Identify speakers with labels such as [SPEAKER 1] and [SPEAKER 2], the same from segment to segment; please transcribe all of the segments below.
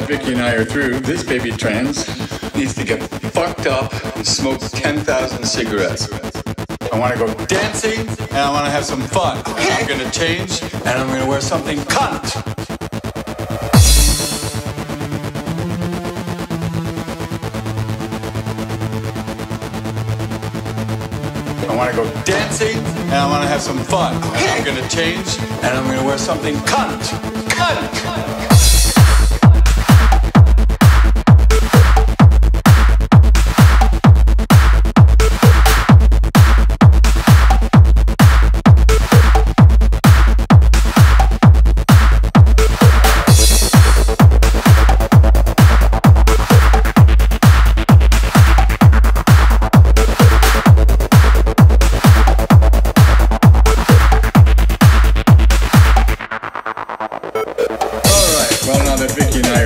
[SPEAKER 1] that Vicky and I are through, this baby trans needs to get fucked up and smoke 10,000 cigarettes. I want to go dancing and I want to have some fun. I'm going to change and I'm going to wear something cunt. I want to go dancing and I want to have some fun. I'm going to change and I'm going to wear something cunt. Cunt. Alright,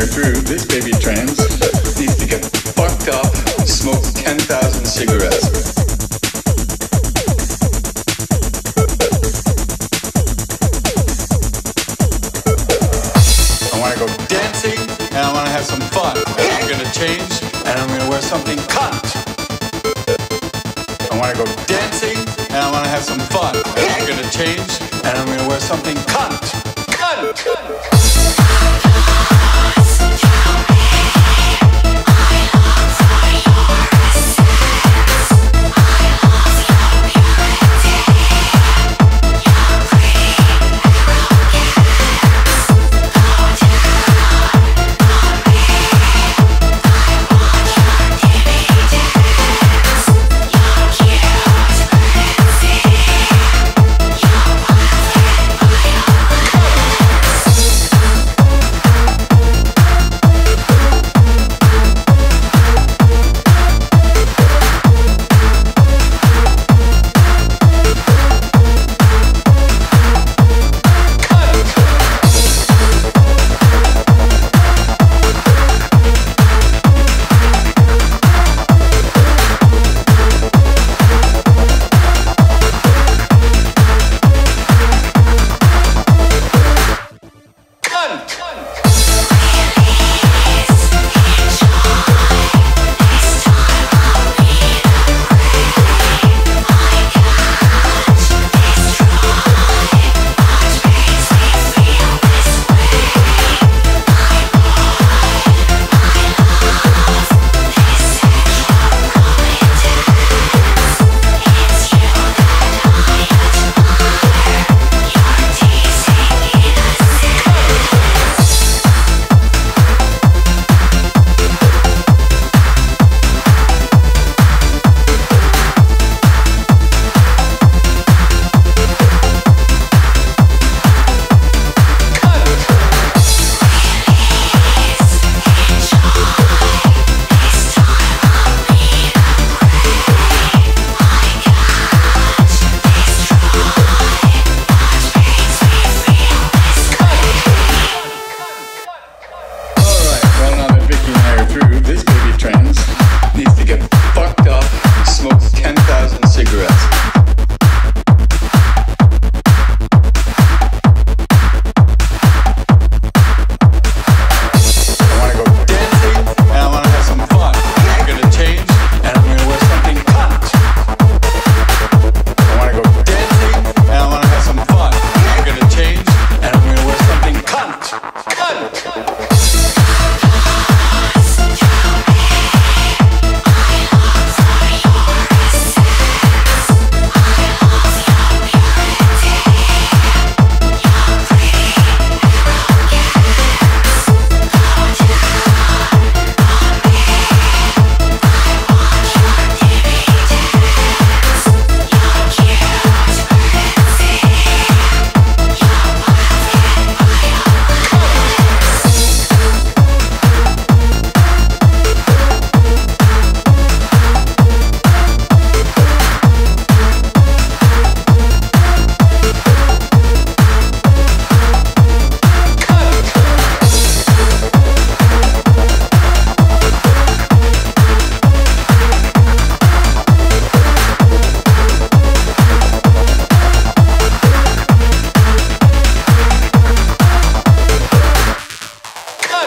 [SPEAKER 1] are through, this baby trans needs to get fucked up smoke 10,000 cigarettes. I want to go dancing and I want to have some fun. I'm going to change and I'm going to wear something cunt. I want to go dancing and I want to have some fun. I'm going to change and I'm going to wear something cunt. Cunt.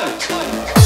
[SPEAKER 1] one, one.